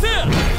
Sir!